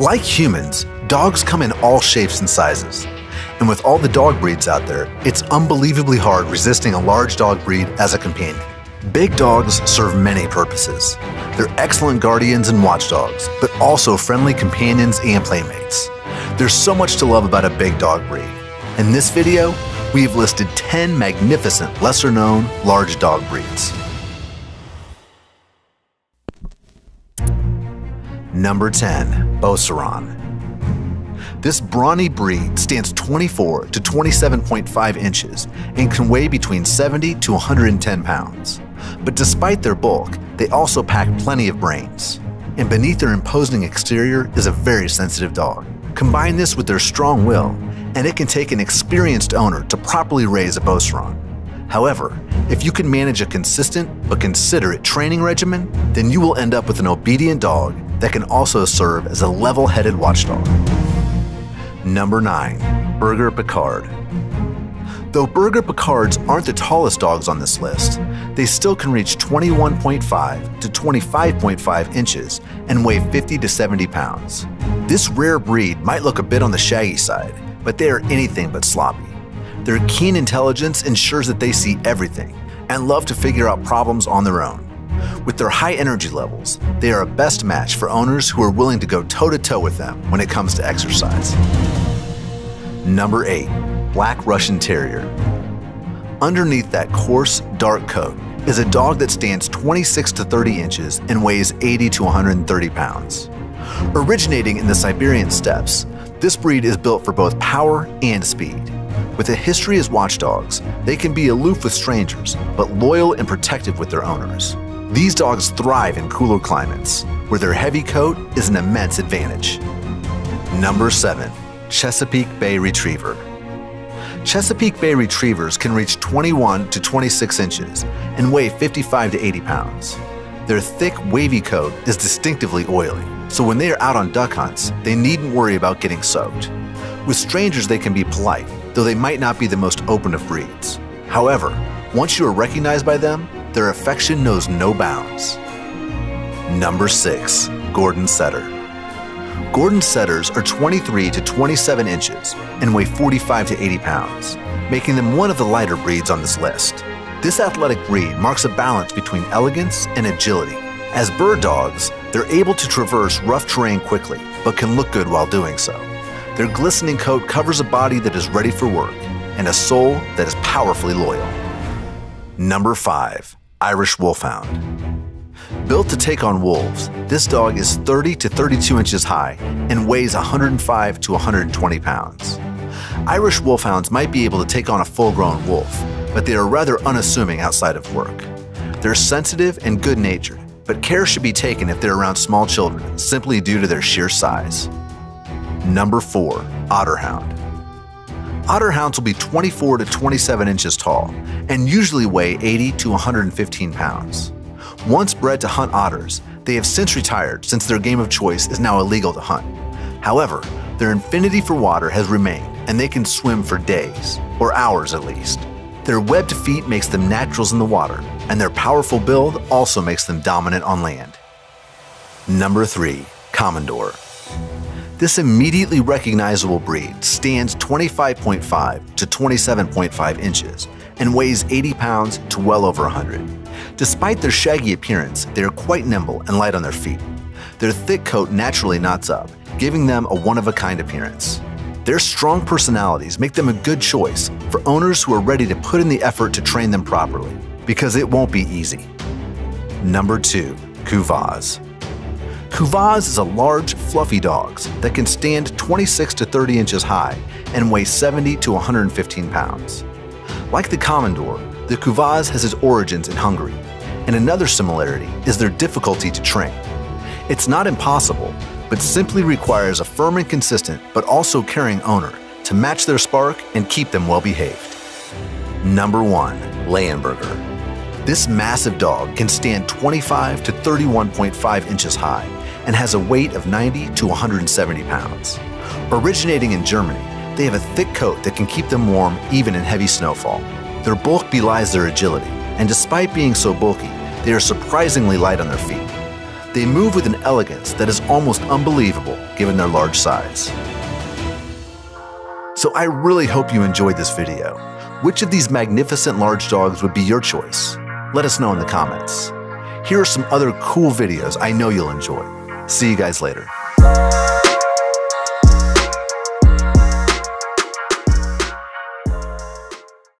Like humans, dogs come in all shapes and sizes. And with all the dog breeds out there, it's unbelievably hard resisting a large dog breed as a companion. Big dogs serve many purposes. They're excellent guardians and watchdogs, but also friendly companions and playmates. There's so much to love about a big dog breed. In this video, we have listed 10 magnificent lesser known large dog breeds. Number 10, Beauceron. This brawny breed stands 24 to 27.5 inches and can weigh between 70 to 110 pounds. But despite their bulk, they also pack plenty of brains. And beneath their imposing exterior is a very sensitive dog. Combine this with their strong will, and it can take an experienced owner to properly raise a Beauceron. However, if you can manage a consistent but considerate training regimen, then you will end up with an obedient dog that can also serve as a level headed watchdog. Number 9. Berger Picard. Though Berger Picards aren't the tallest dogs on this list, they still can reach 21.5 to 25.5 inches and weigh 50 to 70 pounds. This rare breed might look a bit on the shaggy side, but they are anything but sloppy. Their keen intelligence ensures that they see everything and love to figure out problems on their own. With their high energy levels, they are a best match for owners who are willing to go toe to toe with them when it comes to exercise. Number 8. Black Russian Terrier. Underneath that coarse, dark coat is a dog that stands 26 to 30 inches and weighs 80 to 130 pounds. Originating in the Siberian steppes, this breed is built for both power and speed. With a history as watchdogs, they can be aloof with strangers, but loyal and protective with their owners. These dogs thrive in cooler climates, where their heavy coat is an immense advantage. Number 7. Chesapeake Bay Retriever. Chesapeake Bay Retrievers can reach 21 to 26 inches and weigh 55 to 80 pounds. Their thick, wavy coat is distinctively oily, so when they are out on duck hunts, they needn't worry about getting soaked. With strangers, they can be polite, though they might not be the most open of breeds. However, once you are recognized by them, their affection knows no bounds. Number 6. Gordon Setter. Gordon Setters are 23 to 27 inches and weigh 45 to 80 pounds, making them one of the lighter breeds on this list. This athletic breed marks a balance between elegance and agility. As bird dogs, they're able to traverse rough terrain quickly, but can look good while doing so. Their glistening coat covers a body that is ready for work and a soul that is powerfully loyal. Number 5. Irish Wolfhound. Built to take on wolves, this dog is 30 to 32 inches high and weighs 105 to 120 pounds. Irish Wolfhounds might be able to take on a full grown wolf, but they are rather unassuming outside of work. They're sensitive and good natured, but care should be taken if they're around small children simply due to their sheer size. Number 4. Otterhound. Otterhounds will be 24 to 27 inches tall and usually weigh 80 to 115 pounds. Once bred to hunt otters, they have since retired since their game of choice is now illegal to hunt. However, their affinity for water has remained and they can swim for days, or hours at least. Their webbed feet makes them naturals in the water, and their powerful build also makes them dominant on land. Number 3. Komondor. This immediately recognizable breed stands 25.5 to 27.5 inches and weighs 80 pounds to well over 100. Despite their shaggy appearance, they are quite nimble and light on their feet. Their thick coat naturally knots up, giving them a one of a kind appearance. Their strong personalities make them a good choice for owners who are ready to put in the effort to train them properly, because it won't be easy. Number 2. Kuvasz. Kuvasz is a large, fluffy dog that can stand 26 to 30 inches high and weigh 70 to 115 pounds. Like the Komondor, the Kuvasz has its origins in Hungary, and another similarity is their difficulty to train. It's not impossible, but simply requires a firm and consistent, but also caring owner to match their spark and keep them well behaved. Number 1. Leonberger. This massive dog can stand 25 to 31.5 inches high and has a weight of 90 to 170 pounds. Originating in Germany, they have a thick coat that can keep them warm even in heavy snowfall. Their bulk belies their agility, and despite being so bulky, they are surprisingly light on their feet. They move with an elegance that is almost unbelievable given their large size. So I really hope you enjoyed this video. Which of these magnificent large dogs would be your choice? Let us know in the comments. Here are some other cool videos I know you'll enjoy. See you guys later.